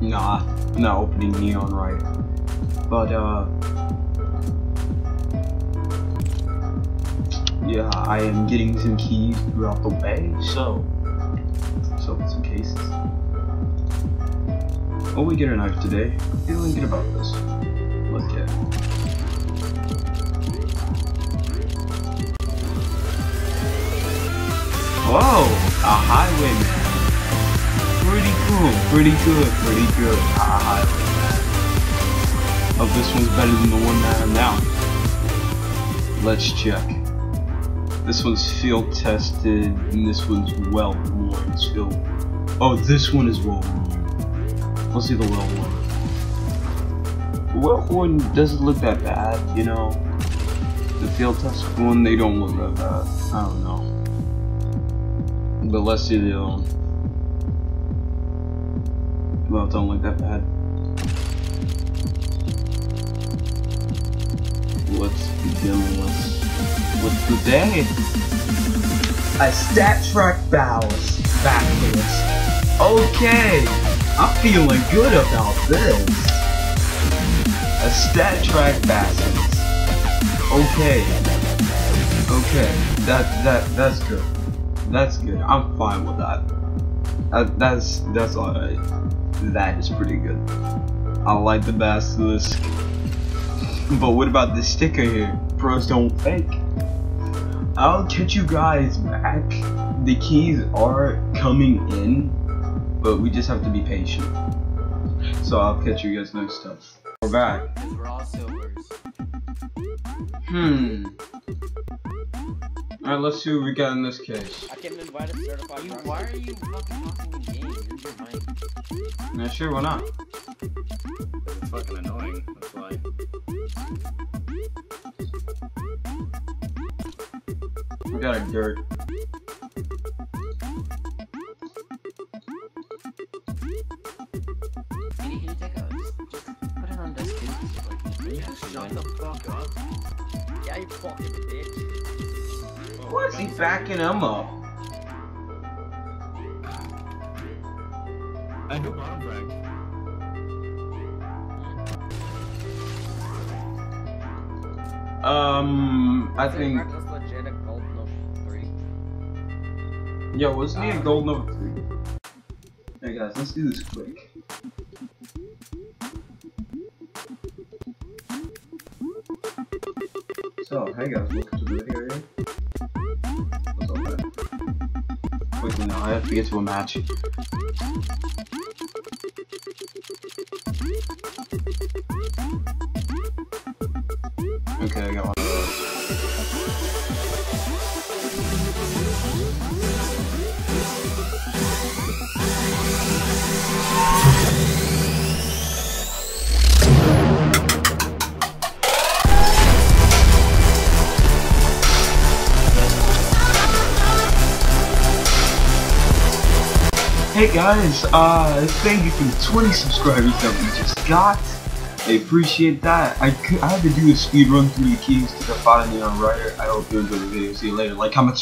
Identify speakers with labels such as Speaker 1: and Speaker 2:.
Speaker 1: Nah, not opening Neon Rider. But uh Yeah, I am getting some keys throughout the way, so let's open some cases. Oh we get a knife today. Feeling good about this. Look at Whoa! A highwayman. Pretty cool, pretty good, pretty good. A highwayman. Oh, this one's better than the one that I'm now. Let's check. This one's field tested, and this one's well worn. It's field. Oh, this one is well worn. Let's see the well worn. Well worn doesn't look that bad, you know. The field tested one, they don't look that bad. I don't know. But let's see the other one. Well, it don't look that bad. Let's begin with what's the day?
Speaker 2: A StatTrak bows backwards.
Speaker 1: Okay, I'm feeling good about this. A StatTrak backwards. Okay. Okay, that that that's good. That's good. I'm fine with that. that that's that's alright. That is pretty good. I like the basilisk. But what about the sticker here? Pros don't fake. I'll catch you guys back. The keys are coming in, but we just have to be patient. So I'll catch you guys next time. We're back.
Speaker 3: We're all silvers.
Speaker 1: Hmm. Alright, let's see what we got in this case.
Speaker 4: I can invite a certified
Speaker 3: You,
Speaker 4: drunk.
Speaker 3: why are you fucking talking in game? You're your.
Speaker 1: Yeah, sure, why not?
Speaker 4: It's fucking annoying. That's why.
Speaker 1: We got a dirt.
Speaker 3: Can you, can you take a just put it on desk two? so, Like, you
Speaker 4: Yeah, shut the fuck up. Yeah, you fucking bitch.
Speaker 1: Why is he backing him up?
Speaker 4: I hope I'm bragged.
Speaker 1: Um, I think.
Speaker 4: That's legit a Gold Nova three.
Speaker 1: Yo, wasn't he a gold number three? Hey guys, let's do this quick. So, hey guys, welcome to the video I have to get to a match. Hey guys, uh, thank you for the 20 subscribers that we just got. I appreciate that. I could, I had to do a speed run through the keys to the final Neon Rider. I hope you enjoyed the video. See you later. Like, comment,